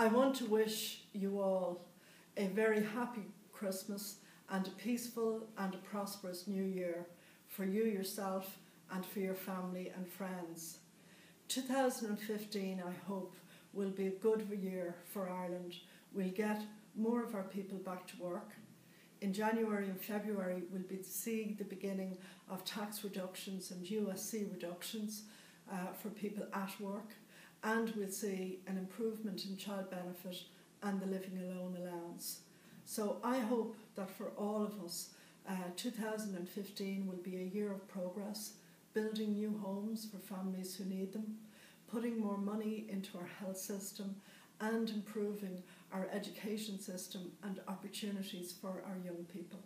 I want to wish you all a very happy Christmas and a peaceful and a prosperous new year for you yourself and for your family and friends. 2015, I hope, will be a good year for Ireland. We'll get more of our people back to work. In January and February, we'll be seeing the beginning of tax reductions and USC reductions uh, for people at work, and we'll see an improvement in child benefit and the living alone allowance. So I hope that for all of us, uh, 2015 will be a year of progress, building new homes for families who need them, putting more money into our health system, and improving our education system and opportunities for our young people.